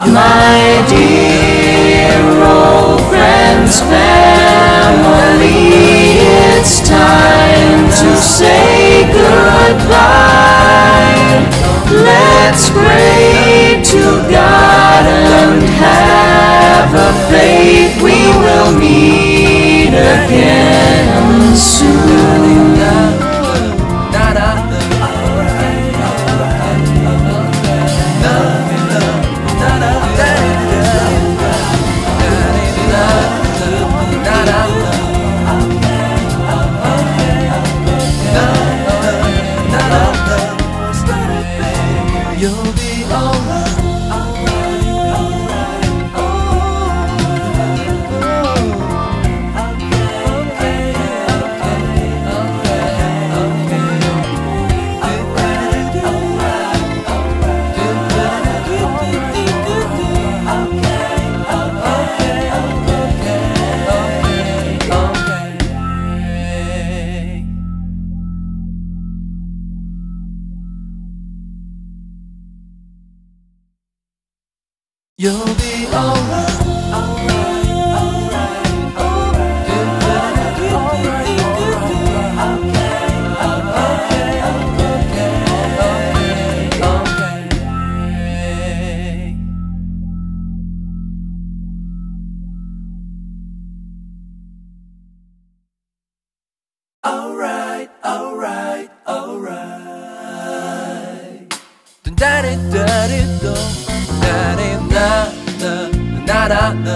My dear old friends, family, it's time to say goodbye. Let's pray to God and have a faith we will meet again soon. be over. You'll be alright. Alright, alright, good day okay okay, okay, okay. alright. Da da da da da Na na na na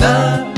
na.